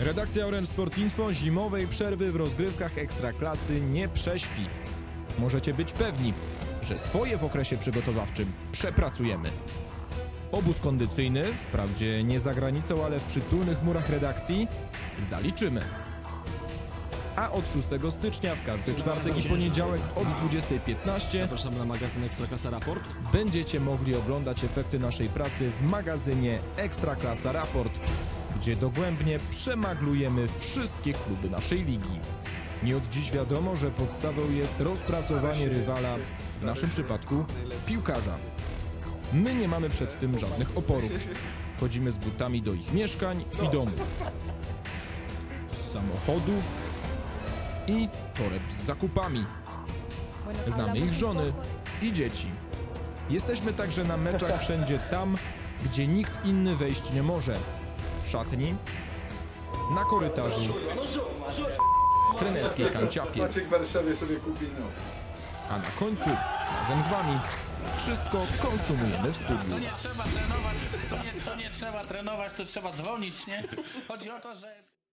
Redakcja Orange Sport Info zimowej przerwy w rozgrywkach Ekstraklasy nie prześpi. Możecie być pewni, że swoje w okresie przygotowawczym przepracujemy. Obóz kondycyjny, wprawdzie nie za granicą, ale w przytulnych murach redakcji, zaliczymy. A od 6 stycznia w każdy czwartek i poniedziałek od 20.15 Zapraszamy na magazyn Ekstraklasa Raport. będziecie mogli oglądać efekty naszej pracy w magazynie Ekstraklasa Raport, gdzie dogłębnie przemaglujemy wszystkie kluby naszej ligi. Nie od dziś wiadomo, że podstawą jest rozpracowanie rywala, w naszym przypadku piłkarza. My nie mamy przed tym żadnych oporów. Wchodzimy z butami do ich mieszkań i domów. Z samochodów i toreb z zakupami. Znamy ich żony i dzieci. Jesteśmy także na meczach wszędzie tam, gdzie nikt inny wejść nie może. W szatni, na korytarzu, w trenerskiej kanciapie, Maciek w Warszawie sobie kupi no. a na końcu, razem z wami, wszystko konsumujemy w studiu. To nie trzeba trenować, to nie, to nie trzeba trenować, to trzeba dzwonić, nie? Chodzi o to, że...